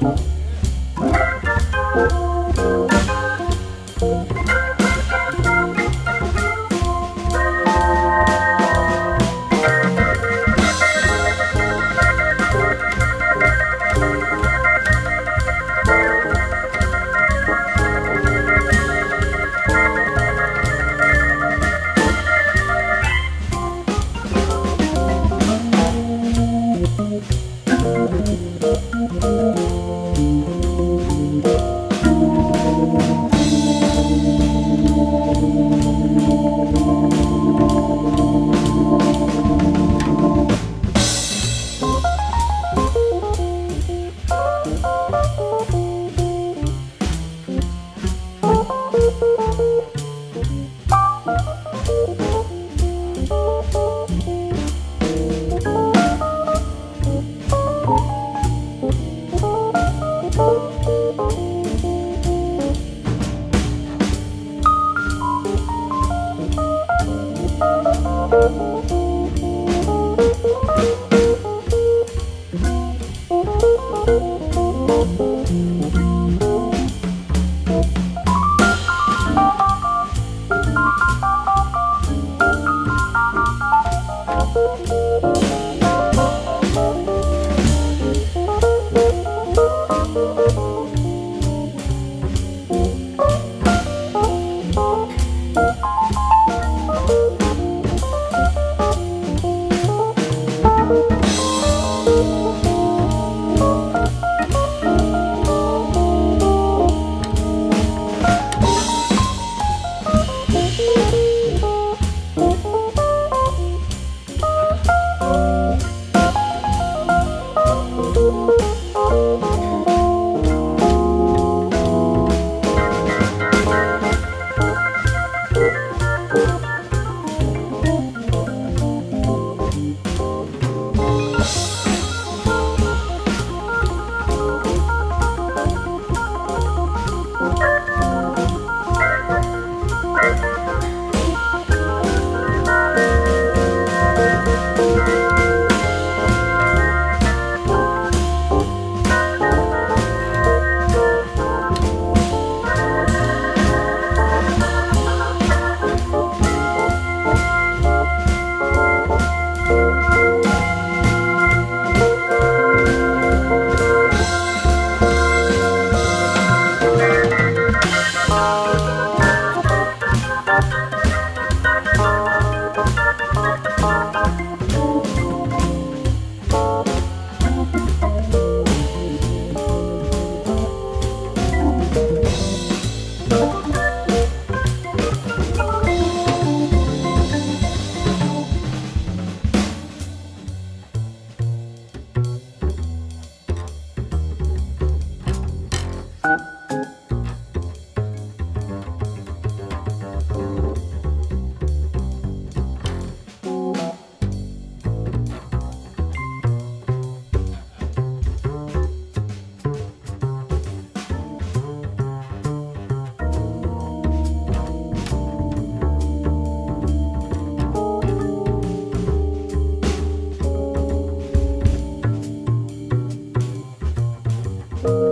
嗯 Música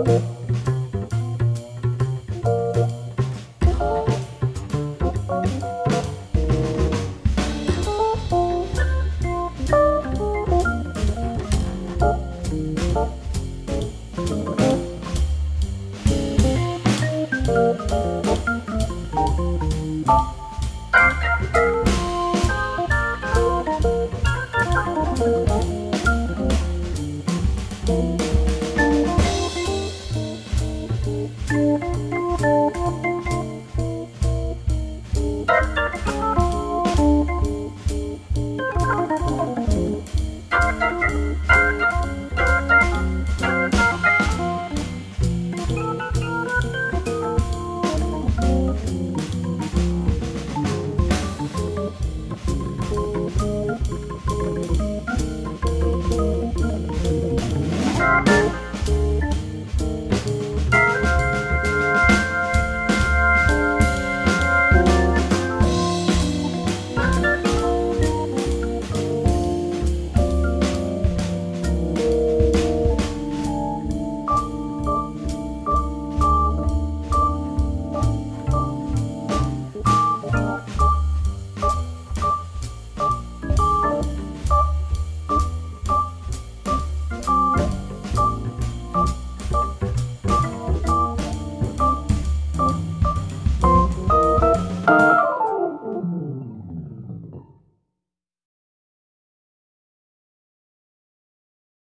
you